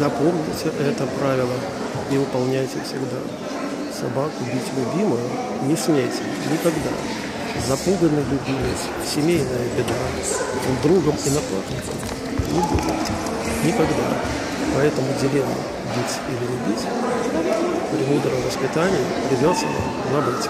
Запомните это правило и выполняйте всегда. Собаку бить любимую не смейте никогда. Запуганный любимец, семейная беда. Другом и напарником не будет никогда. Поэтому дилемму бить или не бить при мудром воспитании придется вам забыть.